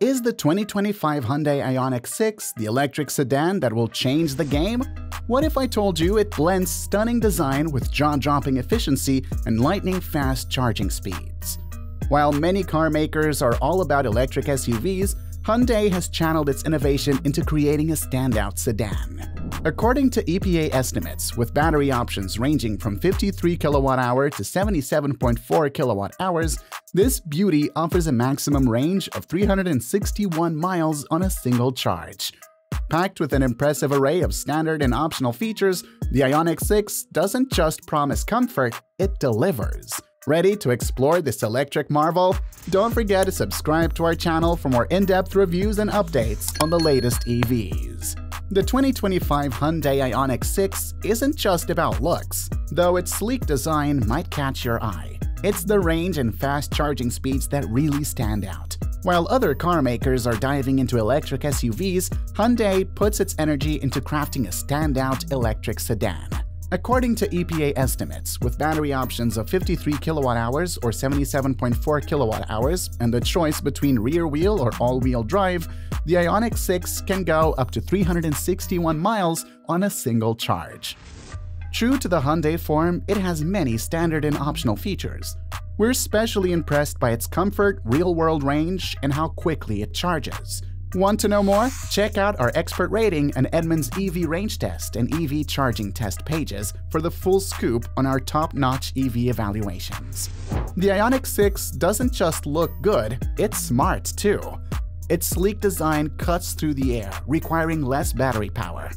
Is the 2025 Hyundai Ioniq 6 the electric sedan that will change the game? What if I told you it blends stunning design with jaw-dropping efficiency and lightning-fast charging speeds? While many car makers are all about electric SUVs, Hyundai has channeled its innovation into creating a standout sedan. According to EPA estimates, with battery options ranging from 53 kWh to 77.4 kWh, this beauty offers a maximum range of 361 miles on a single charge. Packed with an impressive array of standard and optional features, the Ioniq 6 doesn't just promise comfort, it delivers. Ready to explore this electric marvel? Don't forget to subscribe to our channel for more in-depth reviews and updates on the latest EVs. The 2025 Hyundai Ioniq 6 isn't just about looks, though its sleek design might catch your eye. It's the range and fast charging speeds that really stand out. While other car makers are diving into electric SUVs, Hyundai puts its energy into crafting a standout electric sedan. According to EPA estimates, with battery options of 53 kilowatt hours or 77.4 kilowatt hours and the choice between rear-wheel or all-wheel drive, the Ioniq 6 can go up to 361 miles on a single charge. True to the Hyundai form, it has many standard and optional features. We're especially impressed by its comfort, real-world range, and how quickly it charges. Want to know more? Check out our expert rating and Edmunds EV range test and EV charging test pages for the full scoop on our top-notch EV evaluations. The Ioniq 6 doesn't just look good, it's smart too. Its sleek design cuts through the air, requiring less battery power.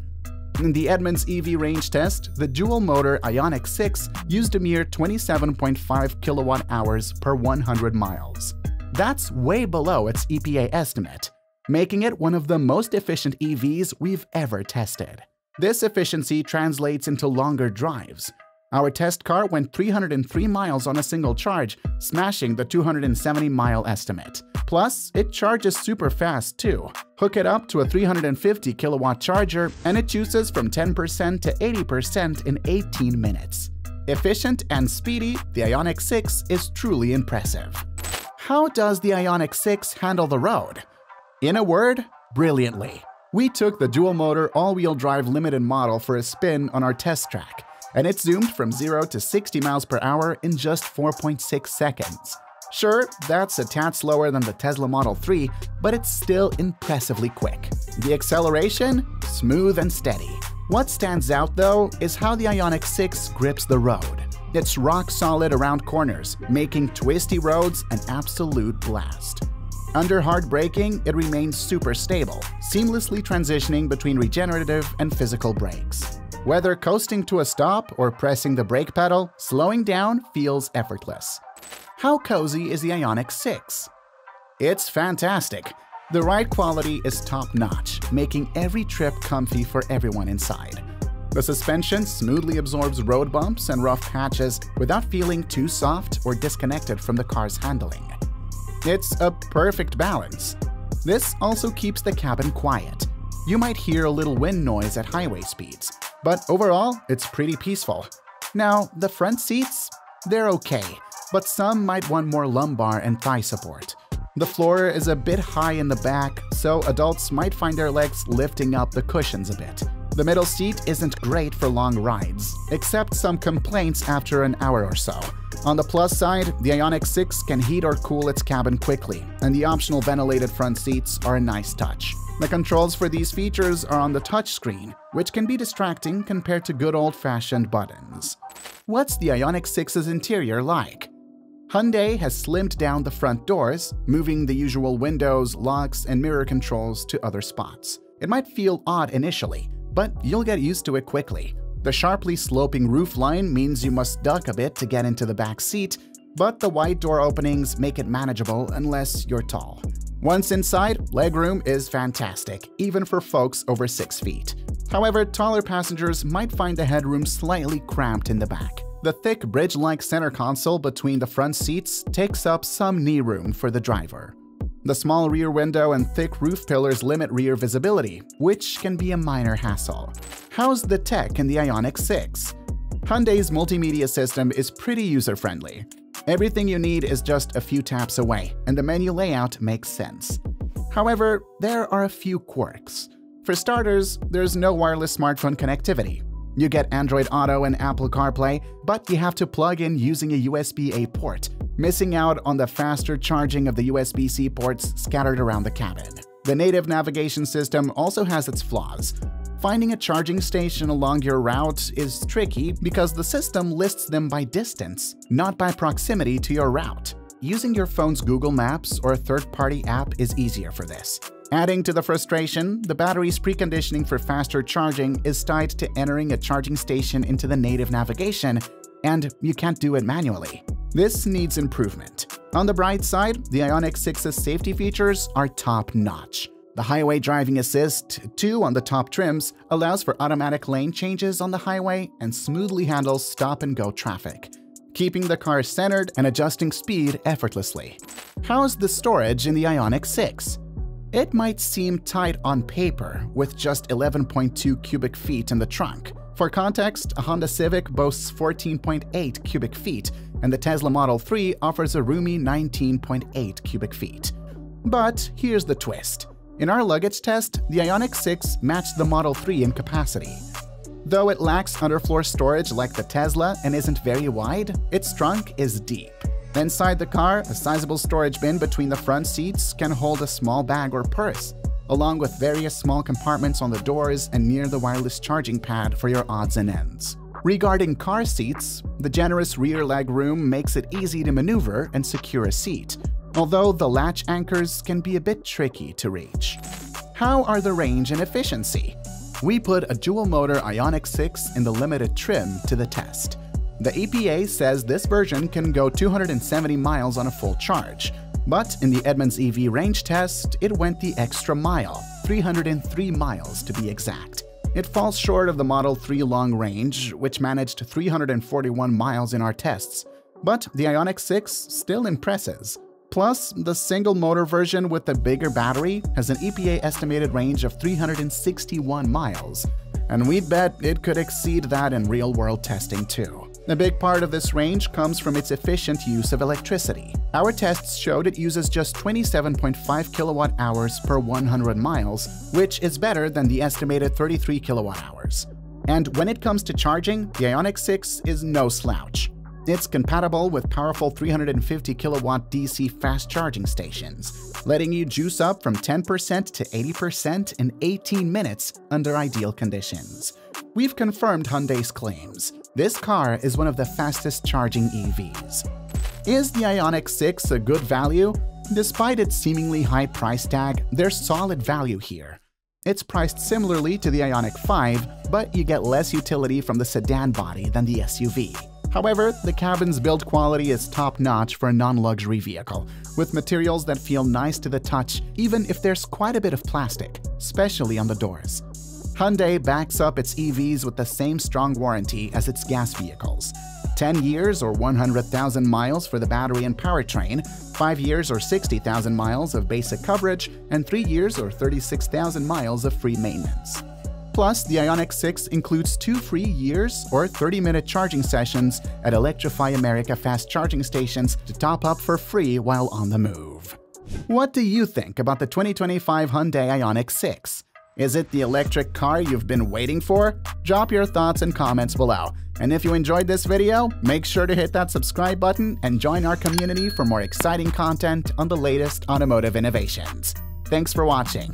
In the Edmunds EV range test, the dual-motor Ioniq 6 used a mere 27.5 kilowatt-hours per 100 miles. That's way below its EPA estimate making it one of the most efficient EVs we've ever tested. This efficiency translates into longer drives. Our test car went 303 miles on a single charge, smashing the 270-mile estimate. Plus, it charges super fast too. Hook it up to a 350 kilowatt charger and it juices from 10% to 80% in 18 minutes. Efficient and speedy, the Ioniq 6 is truly impressive. How does the Ioniq 6 handle the road? In a word, brilliantly. We took the dual-motor all-wheel drive limited model for a spin on our test track, and it zoomed from 0 to 60 miles per hour in just 4.6 seconds. Sure, that's a tad slower than the Tesla Model 3, but it's still impressively quick. The acceleration? Smooth and steady. What stands out, though, is how the Ioniq 6 grips the road. It's rock solid around corners, making twisty roads an absolute blast. Under hard braking, it remains super stable, seamlessly transitioning between regenerative and physical brakes. Whether coasting to a stop or pressing the brake pedal, slowing down feels effortless. How cozy is the Ioniq 6? It's fantastic. The ride quality is top-notch, making every trip comfy for everyone inside. The suspension smoothly absorbs road bumps and rough patches without feeling too soft or disconnected from the car's handling. It's a perfect balance. This also keeps the cabin quiet. You might hear a little wind noise at highway speeds, but overall, it's pretty peaceful. Now, the front seats? They're okay, but some might want more lumbar and thigh support. The floor is a bit high in the back, so adults might find their legs lifting up the cushions a bit. The middle seat isn't great for long rides, except some complaints after an hour or so. On the plus side, the Ioniq 6 can heat or cool its cabin quickly, and the optional ventilated front seats are a nice touch. The controls for these features are on the touchscreen, which can be distracting compared to good old-fashioned buttons. What's the Ioniq 6's interior like? Hyundai has slimmed down the front doors, moving the usual windows, locks, and mirror controls to other spots. It might feel odd initially, but you'll get used to it quickly. The sharply sloping roofline means you must duck a bit to get into the back seat, but the wide door openings make it manageable unless you're tall. Once inside, legroom is fantastic, even for folks over 6 feet. However, taller passengers might find the headroom slightly cramped in the back. The thick bridge-like center console between the front seats takes up some knee room for the driver. The small rear window and thick roof pillars limit rear visibility, which can be a minor hassle. How's the tech in the Ioniq 6? Hyundai's multimedia system is pretty user-friendly. Everything you need is just a few taps away, and the menu layout makes sense. However, there are a few quirks. For starters, there's no wireless smartphone connectivity. You get Android Auto and Apple CarPlay, but you have to plug in using a USB-A port, missing out on the faster charging of the USB-C ports scattered around the cabin. The native navigation system also has its flaws. Finding a charging station along your route is tricky because the system lists them by distance, not by proximity to your route. Using your phone's Google Maps or a third-party app is easier for this. Adding to the frustration, the battery's preconditioning for faster charging is tied to entering a charging station into the native navigation, and you can't do it manually. This needs improvement. On the bright side, the Ioniq 6's safety features are top-notch. The Highway Driving Assist 2 on the top trims allows for automatic lane changes on the highway and smoothly handles stop-and-go traffic, keeping the car centered and adjusting speed effortlessly. How's the storage in the Ioniq 6? It might seem tight on paper, with just 11.2 cubic feet in the trunk. For context, a Honda Civic boasts 14.8 cubic feet, and the Tesla Model 3 offers a roomy 19.8 cubic feet. But here's the twist. In our luggage test, the Ioniq 6 matched the Model 3 in capacity. Though it lacks underfloor storage like the Tesla and isn't very wide, its trunk is deep. Inside the car, a sizable storage bin between the front seats can hold a small bag or purse, along with various small compartments on the doors and near the wireless charging pad for your odds and ends. Regarding car seats, the generous rear leg room makes it easy to maneuver and secure a seat, although the latch anchors can be a bit tricky to reach. How are the range and efficiency? We put a dual-motor Ioniq 6 in the limited trim to the test. The EPA says this version can go 270 miles on a full charge, but in the Edmunds EV range test, it went the extra mile, 303 miles to be exact. It falls short of the Model 3 long range, which managed 341 miles in our tests, but the Ioniq 6 still impresses. Plus, the single motor version with the bigger battery has an EPA estimated range of 361 miles, and we'd bet it could exceed that in real world testing too. A big part of this range comes from its efficient use of electricity. Our tests showed it uses just 27.5 kilowatt hours per 100 miles, which is better than the estimated 33 kilowatt hours. And when it comes to charging, the Ioniq 6 is no slouch. It's compatible with powerful 350 kilowatt DC fast charging stations, letting you juice up from 10% to 80% in 18 minutes under ideal conditions. We've confirmed Hyundai's claims. This car is one of the fastest charging EVs. Is the Ioniq 6 a good value? Despite its seemingly high price tag, there's solid value here. It's priced similarly to the Ioniq 5, but you get less utility from the sedan body than the SUV. However, the cabin's build quality is top-notch for a non-luxury vehicle, with materials that feel nice to the touch even if there's quite a bit of plastic, especially on the doors. Hyundai backs up its EVs with the same strong warranty as its gas vehicles. 10 years or 100,000 miles for the battery and powertrain, 5 years or 60,000 miles of basic coverage, and 3 years or 36,000 miles of free maintenance. Plus, the Ioniq 6 includes two free years or 30-minute charging sessions at Electrify America fast charging stations to top up for free while on the move. What do you think about the 2025 Hyundai Ioniq 6? Is it the electric car you've been waiting for? Drop your thoughts and comments below. And if you enjoyed this video, make sure to hit that subscribe button and join our community for more exciting content on the latest automotive innovations. Thanks for watching.